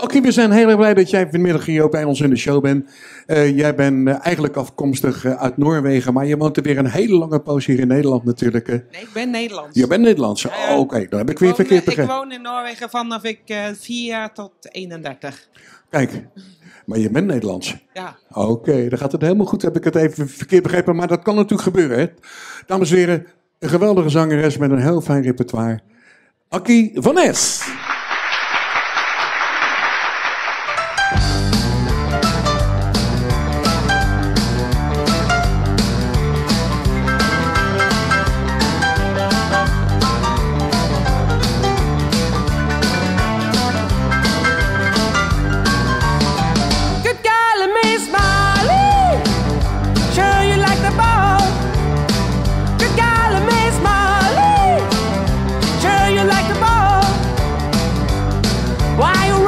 Oké, we zijn heel erg blij dat jij vanmiddag hier bij ons in de show bent. Eh, jij bent eh, eigenlijk afkomstig eh, uit Noorwegen, maar je woont er weer een hele lange poos hier in Nederland natuurlijk. Nee, ik ben Nederlands. Je bent Nederlands. Oh, Oké, dan heb ik weer verkeerd begrepen. Ik woon in Noorwegen vanaf ik eh 4 jaar tot 31. Kijk, maar je bent Nederlands. Ja. Oké, dan gaat het helemaal goed. Heb ik het even verkeerd begrepen, maar dat kan natuurlijk gebeuren. Hè? Dames en heren, een geweldige zangeres met een heel fijn repertoire. Akkie van Nes.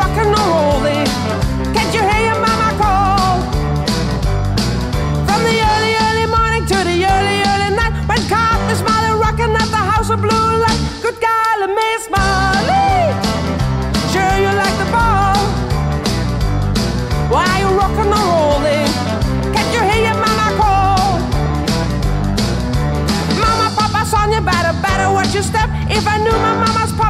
Rockin' and rollin'? Can't you hear your mama call? From the early, early morning to the early, early night, when caught Miss Molly rockin' at the house of blue light. Good girl, Miss Molly. Sure you like the ball. Why you rockin' and rollin'? Can't you hear your mama call? Mama, papa, son, you better, better watch your step. If I knew my mama's papa,